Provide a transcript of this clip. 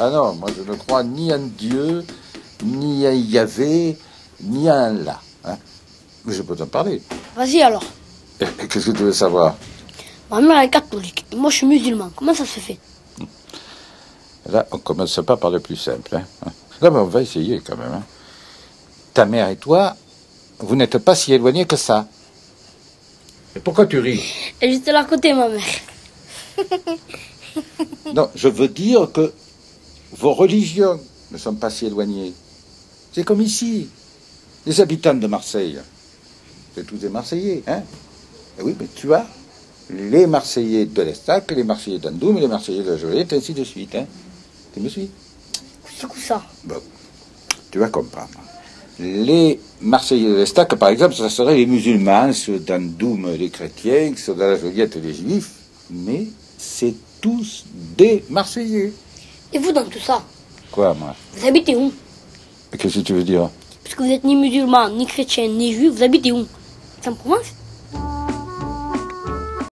Ah non, moi je ne crois ni en Dieu, ni à Yahvé, ni à Allah. Hein. Mais je peux t'en parler. Vas-y alors. Qu'est-ce que tu veux savoir? Ma mère est catholique et moi je suis musulman. Comment ça se fait? Là, on commence pas par le plus simple. Hein. Là, mais on va essayer quand même. hein. Ta mère et toi, vous n'êtes pas si éloignés que ça. Et pourquoi tu ris? Elle est juste là à côté, ma mère. Non, je veux dire que vos religions ne sont pas si éloignées. C'est comme ici. Les habitants de Marseille, c'est tous des Marseillais, hein Eh oui, mais tu as les Marseillais de l'Estac, les Marseillais d'Andoum, les Marseillais de la Joliette, ainsi de suite, hein Tu me suis? C'est quoi ça Bon, tu vas comprendre. Les Marseillais de l'Estac, par exemple, ça serait les musulmans, ceux d'Andoum, les chrétiens, ceux de la Joliette, les juifs, mais c'est tous des Marseillais. Et vous dans tout ça Quoi, moi Vous habitez où Qu'est-ce que tu veux dire Parce que vous êtes ni musulman, ni chrétien, ni juif, vous habitez où C'est en Provence